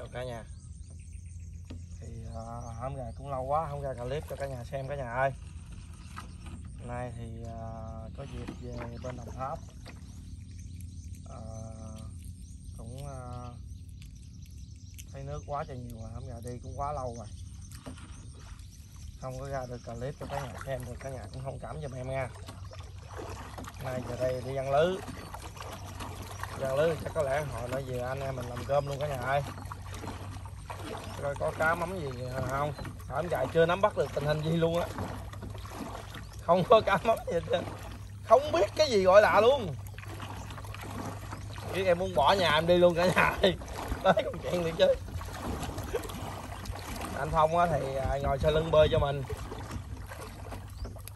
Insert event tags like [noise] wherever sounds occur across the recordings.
chào cả nhà. Thì à, hôm nay cũng lâu quá không ra clip cho cả nhà xem cả nhà ơi. Nay thì à, có dịp về bên đồng tháp. À, cũng à, thấy nước quá trời nhiều rồi hôm nay đi cũng quá lâu rồi. Không có ra được clip cho cả nhà xem thì cả nhà cũng không cảm giùm em nha. Nay giờ đây đi ăn lứ. Ra lứ chắc có lẽ họ nói về anh em mình làm cơm luôn cả nhà ơi coi có cá mắm gì à, không? Hôm dài chưa nắm bắt được tình hình gì luôn á. Không có cá mắm gì hết không biết cái gì gọi là luôn. Biết em muốn bỏ nhà em đi luôn cả nhà đi, [laughs] tới công chuyện đi chứ. Anh phong á thì à, ngồi sau lưng bơi cho mình.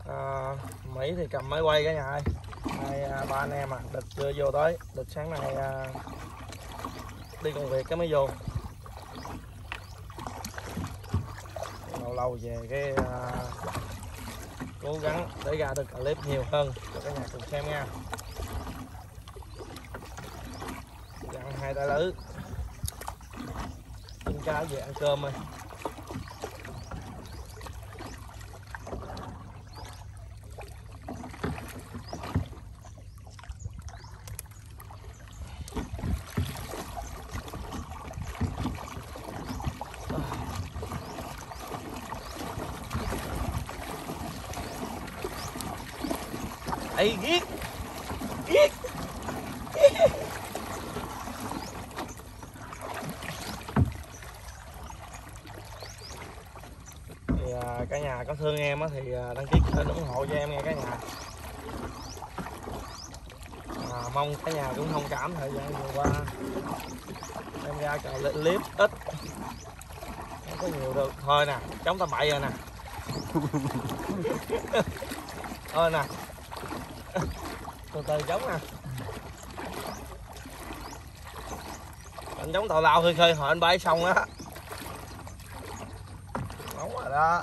À, mỹ thì cầm máy quay cả nhà ơi. Hai à, ba anh em à địch chưa vô tới. Địch sáng nay à, đi công việc cái mới vô. Lâu lâu về cái à, cố gắng để ra được clip nhiều hơn. Cho cả nhà cùng xem nha. Dặn hai tay lứ xin cá về ăn cơm ơi. Ấy ghét ghét thì à, cả nhà có thương em á thì à, đăng ký kênh ủng hộ cho em nghe cả nhà. À, mong cả nhà cũng thông cảm thời gian vừa qua. Em ra clip ít. Không có nhiều được. Thôi nè chống tầm bậy rồi nè. [laughs] Thôi nè từ từ giống nè. Anh giống tào lao khơi khơi hồi anh bay xong á. Nóng rồi đó.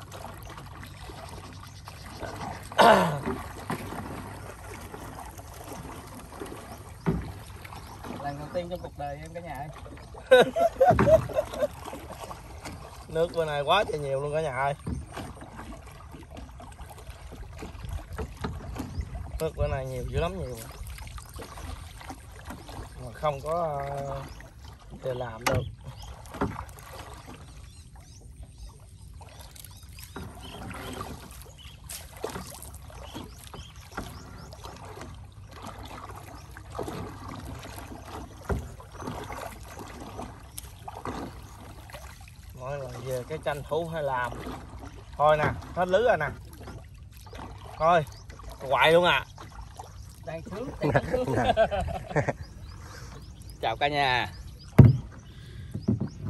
Lần đầu tiên trong cuộc đời em cả nhà ơi. [laughs] Nước bên này quá trời nhiều luôn cả nhà ơi nước bữa nay nhiều dữ lắm, nhiều. Mà không có ờ, để làm được. Mỗi lần về cái tranh thủ hay làm. Thôi nè, hết lưới rồi nè. Thôi quậy luôn à đang sướng [laughs] [laughs] chào cả nhà.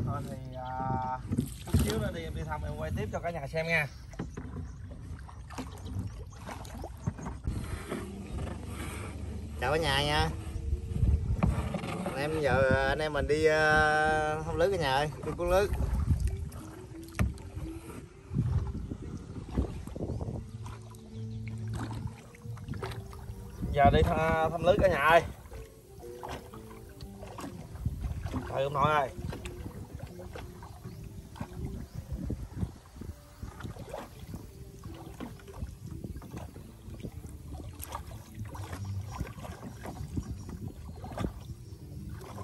Thôi thì à, chút xíu nữa đi em đi thăm em quay tiếp cho cả nhà xem nha. Chào cả nhà nha. Anh em giờ anh em mình đi uh, không lưới cả nhà ơi đi cuốn lưới giờ đi thăm, thăm lưới cả nhà ơi. Trời ông nội ơi.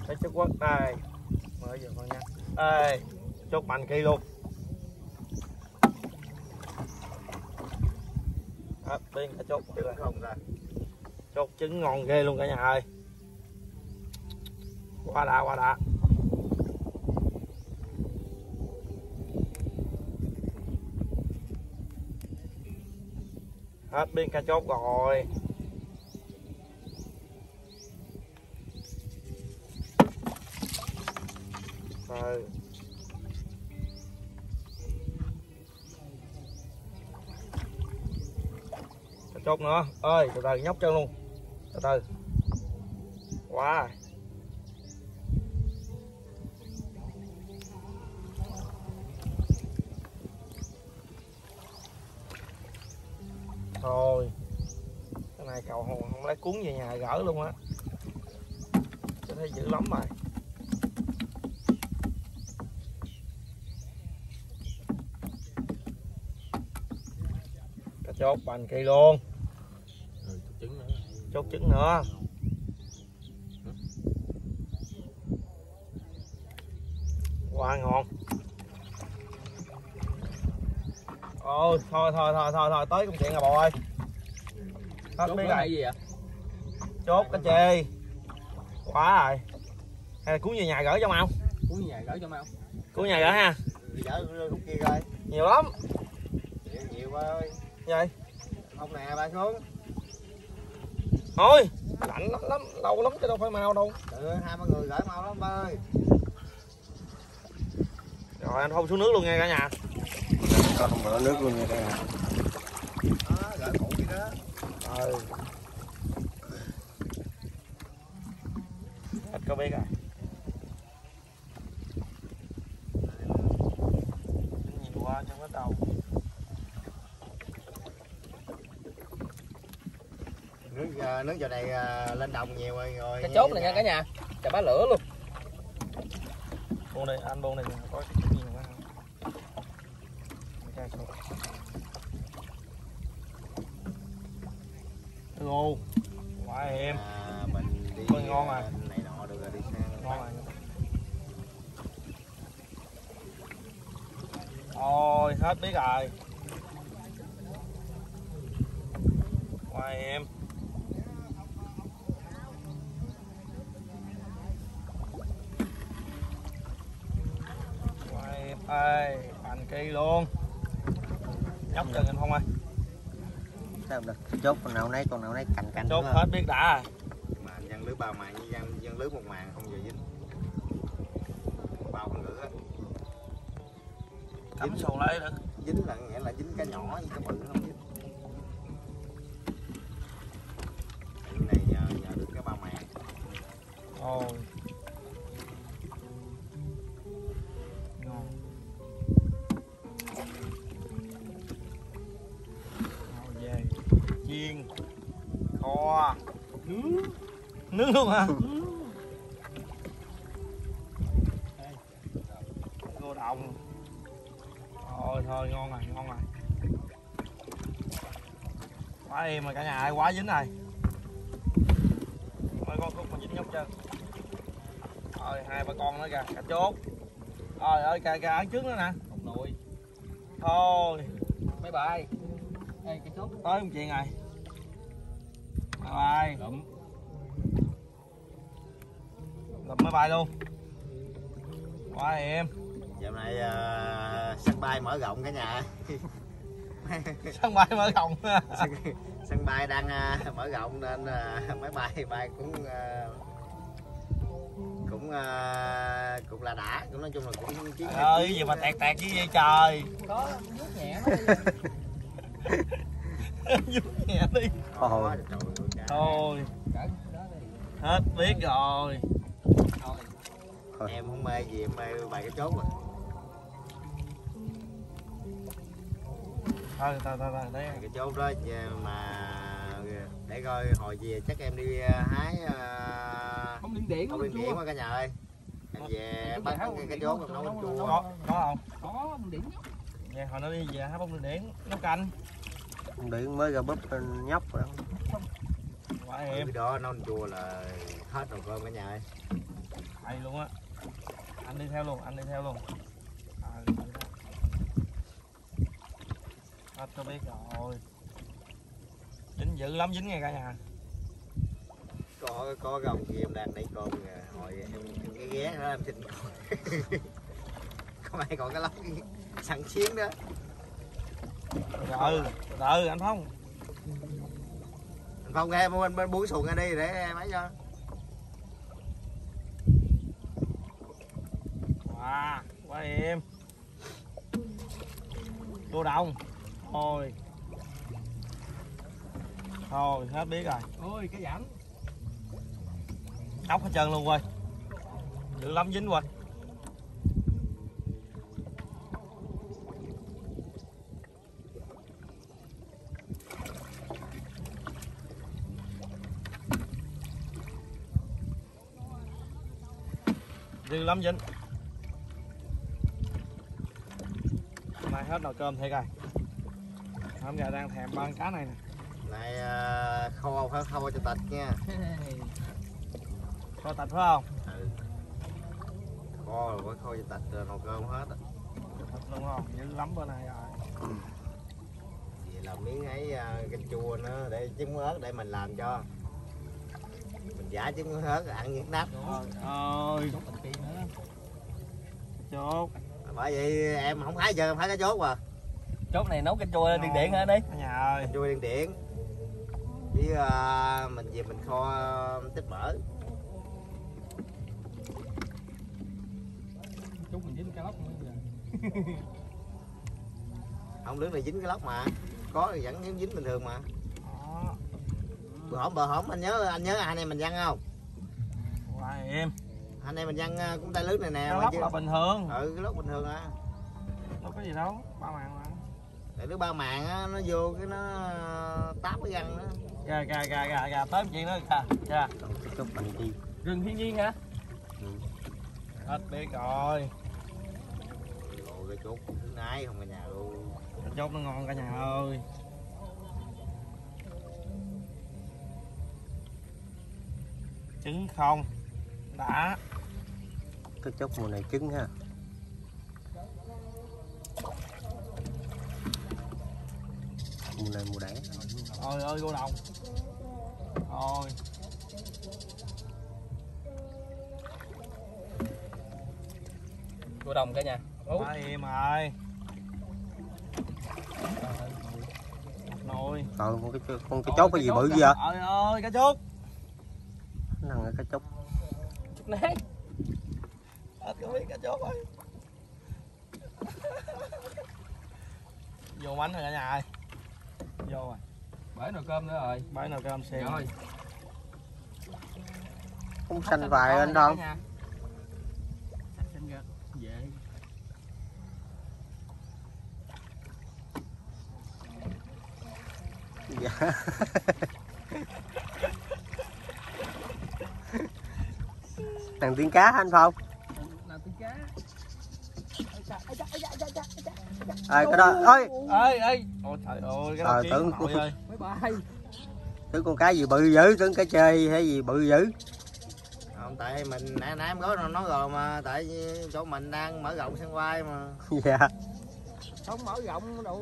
Cái chốt quất đây. Mở giờ con nha. Đây chốt mạnh kỳ luôn. Đó, bên cả chốt. Rồi không ra cốt trứng ngon ghê luôn cả nhà ơi. Qua đã qua đã. Hết bên cà chốt rồi. Ừ. Rồi cà chốt nữa. Ơi, từ từ nhóc chân luôn từ từ. Wow. Thôi cái này cầu hồn không lấy cuốn về nhà gỡ luôn á. Tôi thấy dữ lắm mày, cá chốt bành kỳ luôn chốt trứng nữa. Quá ngon. Ôi thôi thôi thôi thôi thôi tới công chuyện rồi bò ơi hết nay rồi gì vậy? Chốt cái chê. Quá rồi. Hay là cuốn về nhà gửi cho mau cuốn nhà gửi cho mau cuốn nhà gửi ha. Kia coi. nhiều lắm. Nhiều, nhiều ơi. vậy Ông nè ba xuống. Thôi lạnh lắm lắm lâu lắm chứ đâu phải mau đâu Ừ, hai ba người gửi mau lắm ba ơi. rồi anh không xuống nước luôn nha cả nhà không có nước luôn nha cả nhà. Đó, gửi phụ gì đó. ừ ít có biết à nhiều quá chứ hết đâu Nước giờ này à, lên đồng nhiều rồi rồi. cái chốt này nha cả nhà. Chà bá lửa luôn. Buông đây anh buông đây có cái gì nữa không. Ồ, quá em. À, mình đi Ôi, ngon à. này nọ được rồi đi sang ngon rồi ôi hết biết rồi. Qua em ơi thành kỳ luôn. Nhóc chân anh không ơi. Sao được? Chốt con nào nấy con nào nấy cành cành. chốt hết biết đã. Mà dân lưới bao màng như dân dân lưới một màng không giờ dính. Bao con ngữ á cắm sầu lấy nữa dính là nghĩa là dính cái nhỏ với cái bự không dính. Cái này nhờ nhờ được cái bao màng ôi nướng luôn hả ngô đồng. Thôi thôi ngon rồi ngon rồi. Quá em rồi cả nhà ơi quá dính rồi. Mấy con khúc mà dính nhóc chưa? Rồi hai ba con nữa kìa cả chốt. Rồi ơi kìa kìa ở trước nữa nè. Một nồi thôi. Mấy bài Ê, cái chốt. Tới một chuyện rồi. Bye bye. Lụm lập máy bay luôn. Quá em. Dạo này uh, sân bay mở rộng cả nhà. [laughs] Sân bay mở rộng. Sân, sân bay đang uh, mở rộng nên uh, máy bay bay cũng uh, cũng uh, cũng là đã. Cũng nói chung là cũng chiến Trời ơi gì mà tẹt tẹt với vậy trời. Có nước nhẹ Vuốt [laughs] nhẹ đi. Thôi, trời ơi, thôi. Cỡ đó đi. Hết biết rồi thôi. Em không mê gì em mê bài cái chốt à thôi thôi thôi thôi đấy. Cái chốt đó về mà để coi hồi về chắc em đi ờ, hái uh, không điện điện không đi biển quá cả nhà ơi. Em về bắt cái, cái chốt nấu canh chua. có có không? Có không điện vậy hồi nó đi về hai bông điển nấu canh. Con điện mới ra búp lên nhóc rồi. Quá em. cái đó canh chua là hết rồi cơm cả nhà ơi. Hay luôn á. Anh đi theo luôn anh đi theo luôn. À, hết có biết rồi. Dính dữ lắm dính nghe cả nhà. Có có kia em đang đẩy kìa hồi em, em cái ghé đó em xin coi [laughs] có ai còn cái lóc sẵn chiến đó. Từ từ anh phong phong nghe bên bên buổi xuồng đi để em ấy cho. Wow quá em. Cô đồng. Thôi. Thôi hết biết rồi. Ôi cái giảm ốc hết trơn luôn quay dữ lắm dính quay dữ lắm dính nay hết nồi cơm thiệt rồi. Hôm giờ đang thèm ba con cá này nè. Này kho phải kho cho tạch nha. Có tạch phải không? Ừ. kho rồi phải kho cho tạch rồi nồi cơm hết á. Thật luôn không? Dữ lắm bữa nay rồi. Vậy là miếng ấy à, canh chua nữa để trứng ớt để mình làm cho giả trứng muối ớt ăn nhức nắp ơi. Chút tình kia nữa. Chốt. Bởi vậy em không thấy giờ phải cái chốt mà. Chốt này nấu canh chua điện điện hả đi? Nhà ơi. Canh chua điện điện. Với à, mình về mình kho tích mỡ. Chút mình dính cái lóc không nước này dính cái lóc mà. Có thì vẫn dính bình thường mà bờ hổm bờ hổm anh nhớ anh nhớ anh em mình văn không? Hoài em? Anh em mình văn à, cũng tay lướt này nè cái lóc chứ là bình thường. Ừ cái lóc bình thường à. Đâu có gì đâu ba màn mà. Để đứa ba màng á nó vô cái nó táp cái răng đó. Gà gà gà gà gà tới chuyện nữa gà gà. Rừng thiên nhiên hả? Hết biết rồi. Rồi cái chốt cũng thứ nái không cả nhà luôn. Chốt nó ngon cả nhà ơi trứng không? Đã. Cái chốt mùa này trứng ha. Mùa này mùa đẻ. Ôi ơi cô đồng. Ôi. Cua đồng cả nhà. Ủa, quá im rồi nồi. Còn con cái con cái chốt cái gì bự vậy? Ơi ơi cá chốt năng cái chốt chút nấy Hết có biết cá chốt ơi. Vô bánh rồi cả nhà ơi. Vô rồi. Bể nồi cơm nữa rồi. Bãi nào cơm xem rồi. Không xanh vài anh không xanh gật về dạ thằng tiếng cá anh phong? Ơi cái đó. Ơi ơi ơi ôi trời ơi cái tiên tưởng- ơi. Con cá gì bự dữ tưởng cá chơi hay gì bự dữ. Không tại mình nãy nãy em có nói rồi mà tại chỗ mình đang mở rộng sân quay mà. Dạ. Không mở rộng đồ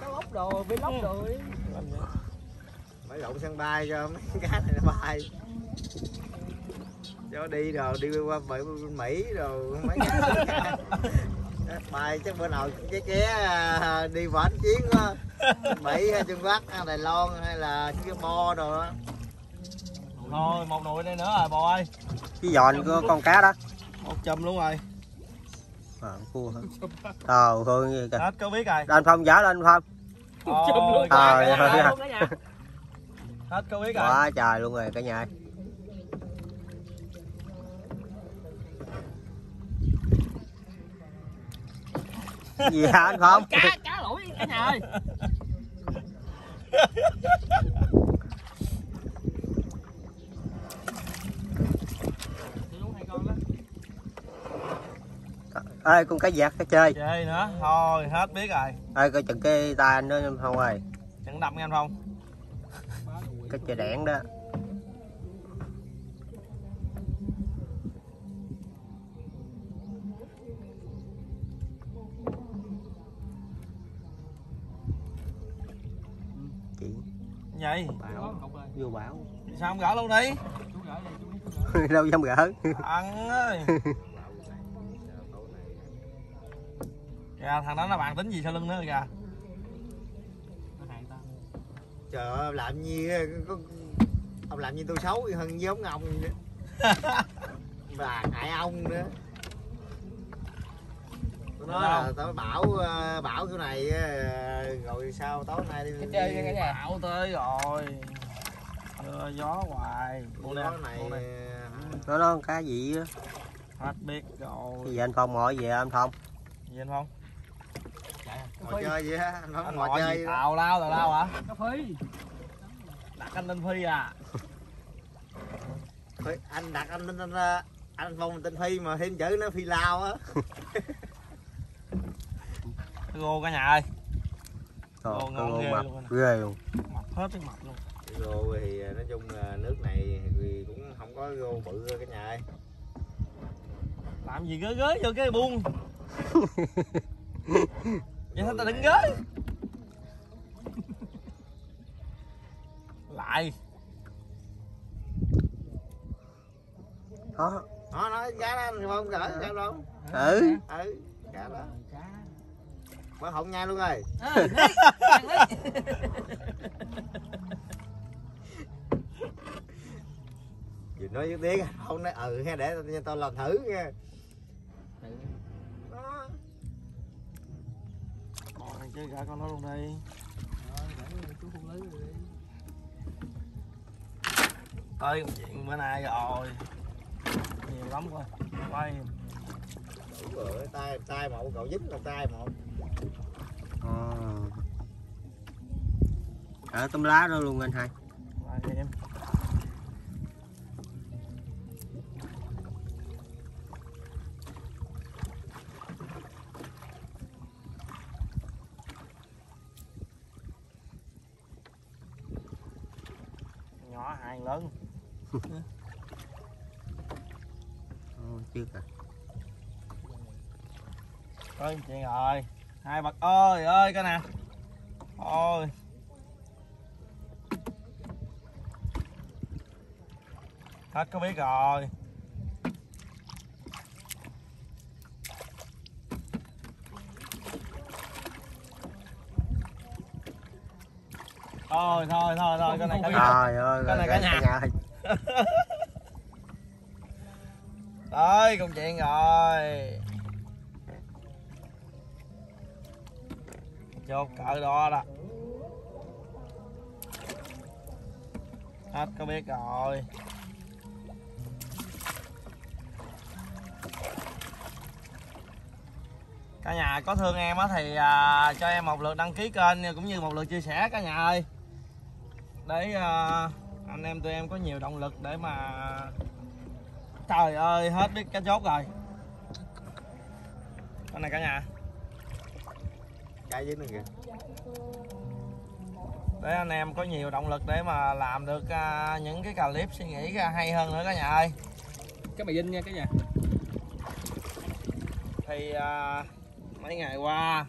cá lóc đồ vlog đồ đi. Gì? mở rộng sân bay cho mấy cá này nó bay cho đi rồi đi qua bên mỹ rồi mấy cái [laughs] bay chắc bữa nào ké ké à, đi ánh chiến á mỹ hay trung quốc hay đài loan hay là singapore rồi đó. Thôi một nồi đây nữa rồi bò ơi cái giòn của con cá đó. Một chùm luôn rồi. À, cua hả? Trời ơi gì kìa. Hết có biết rồi. Anh phong giả lên phong. Ôi, chùm luôn. Ơi. luôn cả nhà hết có biết rồi. Quá trời luôn rồi cả nhà gì hả anh phong? Cá cá lỗi cả nhà ơi? Ơi con cá vẹt cá chơi? Chơi nữa. Thôi hết biết rồi. Ơi coi chừng cái tay anh đó phong ơi. Chẳng đâm nghe anh phong. Cái chơi đẻn đó chị vậy bảo. Vô bảo sao không gỡ luôn đi? [laughs] Đâu dám gỡ. Ăn ơi. Kìa thằng đó nó bàn tính gì sau lưng nữa kìa? Trời ơi làm như có, ông làm như tôi xấu hơn giống ông vậy và [laughs] hại ông nữa tôi nói là tao bảo ờ, bảo cái này ờ, rồi sao tối nay đi Cái chơi cả nhà. bão tới rồi. Đưa gió hoài. Cái này nè. nó nó cá gì á? Hết biết rồi. Gì anh phong hỏi về anh phong? Gì anh phong? Ngồi chơi vậy á. Anh ngồi chơi tào lao tào lao hả? Cà phê. đặt anh linh phi à. Phi- anh đặt anh anh, anh, anh phong tên phi mà thêm chữ nó phi lao á. Cái [laughs] gô cả nhà ơi. Trời, con ngon ghê mập luôn ghê luôn. Mập hết cái mập luôn. Rô thì nói chung là nước này thì cũng không có rô bự cả nhà ơi. Làm gì gới gới vô cái buông. [laughs] Vậy thôi ta đừng gới lại. Đó nó nói cá đó không cỡ sao đâu. Ừ. Ừ cá đó quá hổng nha luôn rồi. Đấy. Vừa nói với tiếng không nói ừ hay để tao tao làm thử nha đó. Còn chơi cả con nó luôn đi. Tới công chuyện bữa nay rồi. Nhiều lắm rồi quay đúng rồi tay tay một cậu dính là tay một Ờ. ở tấm lá đó luôn anh hai. Nhỏ hàng lớn. [laughs] Trước à. Ơi chuyện rồi hai bậc ơi ơi cái nè ôi. Hết có biết rồi. Thôi thôi thôi thôi cái này cái trời ơi Cái này cả nhà. nhà. [laughs] Tới công chuyện rồi vô cỡ đó đó. Hết có biết rồi. Cả nhà có thương em á thì à, cho em một lượt đăng ký kênh cũng như một lượt chia sẻ cả nhà ơi. Để à, anh em tụi em có nhiều động lực để mà Trời ơi, hết biết cái chốt rồi. Con này cả nhà, cái dính này kìa để anh em có nhiều động lực để mà làm được à, những cái clip suy nghĩ ra hay hơn nữa cả nhà ơi. Cái mày dinh nha cái nhà. Thì à, mấy ngày qua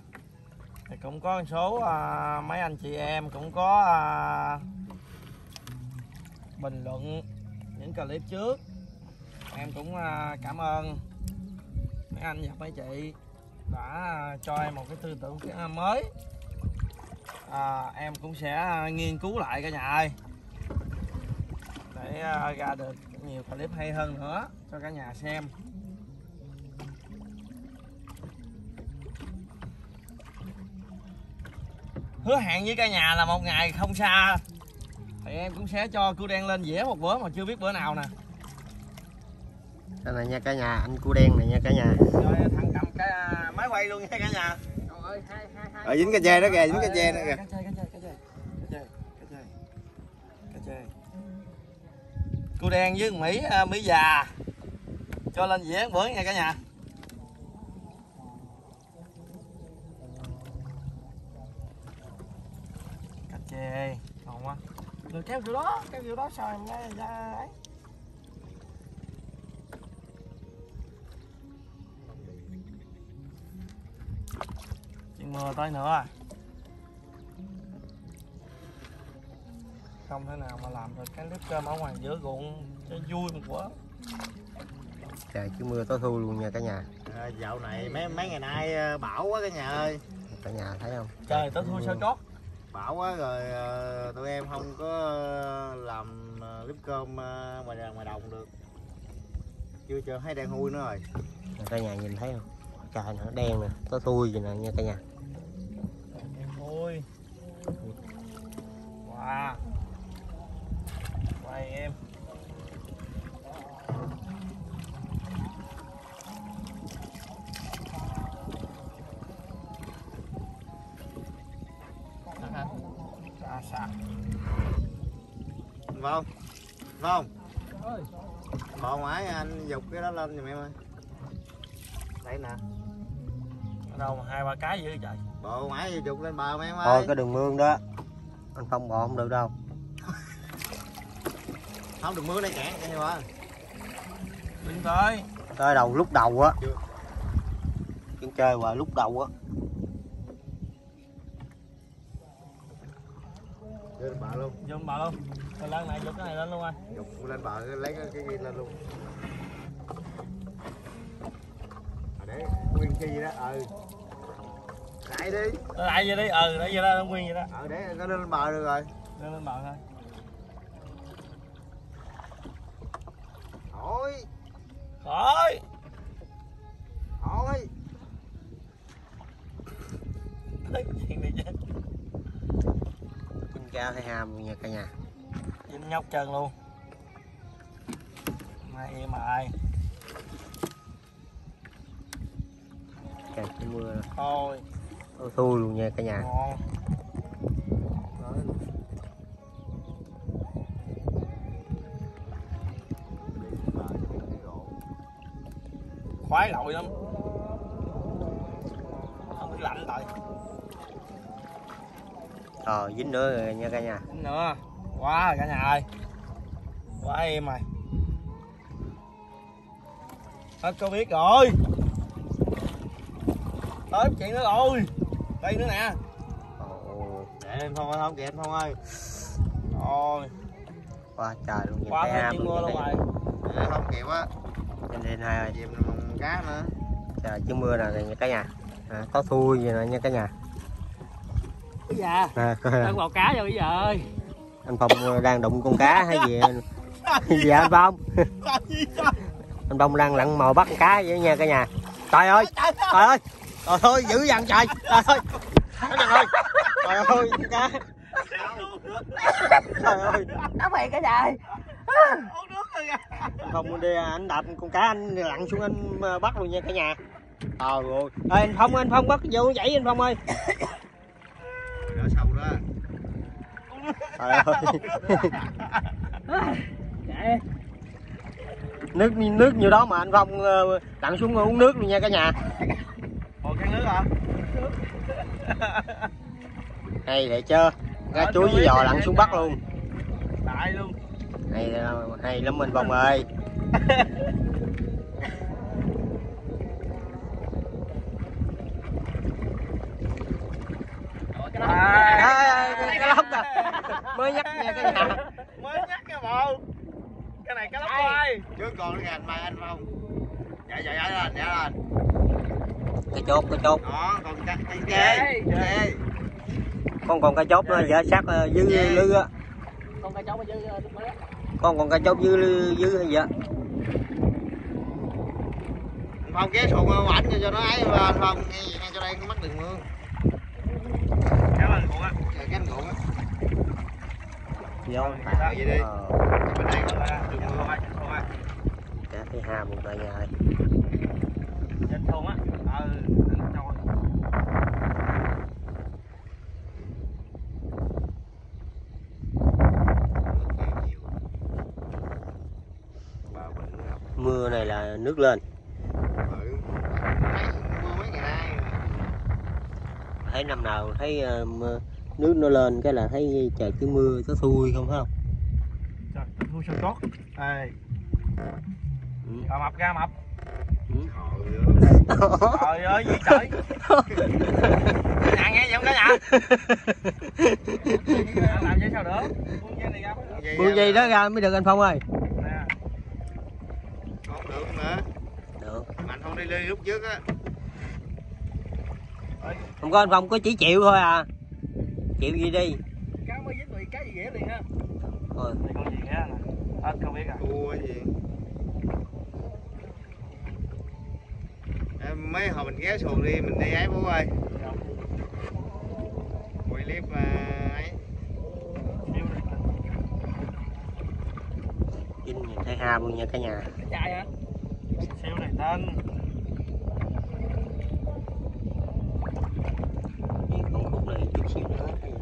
thì cũng có một số à, mấy anh chị em cũng có bình luận những clip trước. Em cũng cảm ơn mấy anh và mấy chị đã à, cho em một cái tư tưởng cái mới. À, em cũng sẽ à, nghiên cứu lại cả nhà ơi. Để à, ra được nhiều clip hay hơn nữa cho cả nhà xem. Hứa hẹn với cả nhà là một ngày không xa. Thì em cũng sẽ cho cô đen lên dĩa một bữa mà chưa biết bữa nào nè. Đây này nha cả nhà anh cu đen này nha cả nhà. Rồi cái à, máy quay luôn nha cả nhà. Trời ơi, hai hai hai. ở dính cái dê đó kìa dính cái dê đó kìa. Cá chơi cá chơi cá cô đen với mỹ à, mỹ già. Cho lên dĩa bữa nha cả nhà. Cá chê ngon quá. Rồi kéo kiểu đó kéo kiểu đó sao em ra ấy mưa tới nữa à? Không thể nào mà làm được cái clip cơm ở ngoài giữa ruộng cho vui một bữa trời chứ mưa tối thu luôn nha cả nhà. À, dạo này mấy mấy ngày nay ờ, bão quá cả nhà ơi. Cả nhà thấy không? Trời tới thui sao chót? Bão quá rồi ờ, tụi em không có ờ, làm clip cơm ngoài ngoài đồng được. Chưa chờ thấy đang hôi nữa rồi. Cả nhà nhìn thấy không? Trời nó đen nè tối thui vậy nè nha cả nhà ôi wow quay em. Xa xa không Ơi, bỏ ngoái anh dục cái đó lên giùm em ơi. Đây nè. Đâu mà hai ba cái dữ trời? Bộ máy chụp lên bờ em thôi ơi. cái đường mương đó anh phong bỏ không được đâu. Không được mưa đây kẹt cái gì mà đứng tới tới đầu lúc đầu á. Chân chơi hoài lúc đầu á. Lên bờ luôn. Vô bờ luôn. Rồi lần này giục cái này lên luôn anh. Chụp lên bờ lấy cái cái gì lên luôn. À, để nguyên chi gì đó ừ lại đi. Lại vậy đi. Ừ để vậy đó nguyên vậy đó. Ờ để nó lên bờ được rồi. Lên lên bờ thôi. Thôi. Khỏi thôi. Chuyện này chứ chân cao nha cả nhà. Dính nhóc chân luôn. Mai em ai? Trời cái mưa thôi nó thui luôn nha cả nhà. Ngon. Khoái lội lắm. Không bị lạnh tại. Ờ dính nữa rồi nha cả nhà. Nữa. Quá rồi cả nhà ơi. Quá em rồi. Hết có biết rồi. Tới chuyện nữa rồi đây nữa nè. Để em không không kìa em không ơi. Rồi. Quá trời luôn nhìn quá luôn mưa luôn rồi để không kịp á nhà lên hai ơi. Mùng cá nữa. Trời chứ mưa nè nha cả nhà. À, có thui gì nè nha cả nhà. Bây giờ à, đang vào cá rồi bây giờ ơi. Anh phong đang đụng con cá hay gì gì anh phong. Anh phong đang lặn mò bắt con cá vậy nha cả nhà. Trời ơi. Trời ơi trời ơi dữ dằn trời. Trời ơi cái này ơi trời ơi cá. Trời ơi. Nó mày cái trời phong đi anh đạp con cá anh lặn xuống anh ờ, bắt luôn nha cả nhà. Trời ơi. Ê, anh phong anh phong bắt vô dãy anh phong ơi. Đã sâu đó. Trời ơi. Nước nước như đó mà anh phong ờ, lặn xuống uống nước luôn nha cả nhà một can nước hả [laughs] hay để chưa cá chuối với giò lặn xuống bắt luôn. Đại luôn. Hay hay lắm anh phong ơi. [laughs] À, Ê, cá lóc à mới nhắc nha cả nhà. [laughs] Mới nhắc cái bộ. Cái này cá lóc quay trước còn cái anh mai anh không dạ dạ dạ lên dạ lên cái chốt cái chốt. Đó còn cái cái kê kê con còn cá chốt nữa dở sát ờ, dưới lư á. Con cá chó mà dư á. Con còn cá chốt dưới lư- dưới hay gì á. Phong kéo xuồng qua ảnh cho nó ấy mà anh phong ngay ngay cho đây nó mắc đường mương. Cá lần cũng á. Cái anh cuộn á. Vô Ờ, vậy đi. Ờ, bên đây có đường không ai cá thứ hai một cả nhà ơi trên thôn á mưa này là nước lên. Thấy năm nào thấy ờ, nước nó lên cái là thấy trời cứ mưa nó thui không phải không? Trời thui sân cốt ê. Ừ. mập ra mập [laughs] Trời ơi. gì trời? Nhà nghe vậy không cả nhà làm vậy sao được? Buông dây đó ra mới được anh phong ơi. Nè Không được nữa được. Mạnh không đi ly lúc trước á. Không có anh phong có chỉ chịu thôi à. Chịu gì đi? Cá mới dính bị cái gì ghẻ liền ha thôi con gì ghẻ nè? Hết không biết à? Cua cái gì Em, mấy hồi mình ghé xuồng đi mình đi ấy bố ơi. Quay clip mà ấy. Vinh nhìn thấy ham luôn nha cả nhà. Cái chai hả siêu này tên.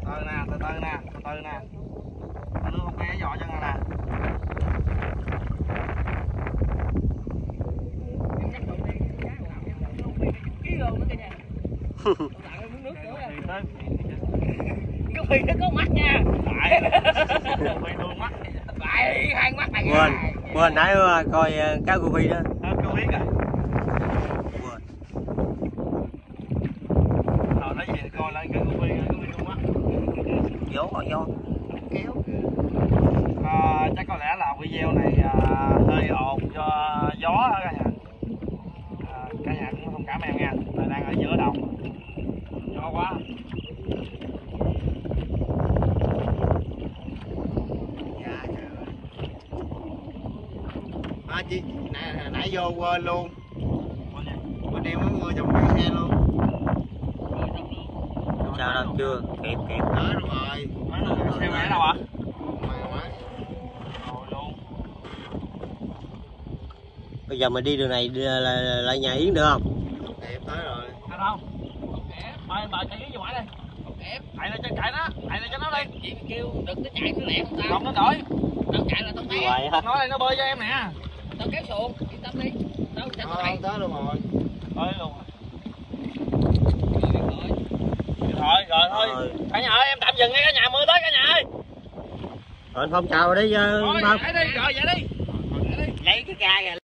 Từ từ nè từ từ nè. Từ từ nè. Nó không nghe dọ cho nè em nhắc tụi đi cá còn làm em đâu ký luôn đó cả nhà nước nữa thì tới cái phi nó có mắt nha. Tại mày luôn mắt. Tại hai mắt này quên quên nãy coi ờ, cá guppy đó Ờ, cứ biết à quên hồi nãy về coi lại cái công viên cái công viên luôn mắt gió gió kéo à, chắc có lẽ là video này à, hơi ồn do gió á cả nhà à, cả nhà cũng thông cảm em nha tại đang ở giữa đồng gió quá dạ trời ơi à, chị nãy, nãy vô quên luôn. Bên em mới mưa trong cái xe luôn. Sao đâu chưa kịp kịp. Đó rồi. Là xe máy đâu ạ? Bây giờ mình đi đường này đưa lại, lại nhà yến được không? Đẹp tới rồi. Thật không? Thôi bà chạy dưới ngoài đây Chạy lên chạy nó, chạy lên cho nó đi. Chị kêu đừng có chạy nó lẹ không tao Không nó đổi. Tao chạy là tao té. Nói đây nó bơi cho em nè tao kéo xuồng yên tâm đi. Tao chạy Ờ, chạy tới luôn rồi. Bơi luôn Rồi, rồi thôi. Rồi. Cả nhà ơi, em tạm dừng ngay cả nhà. Mưa tới cả nhà ơi. Rồi phong chào đi uh, Thôi, đi, rồi vậy đi. Lấy cái ca kìa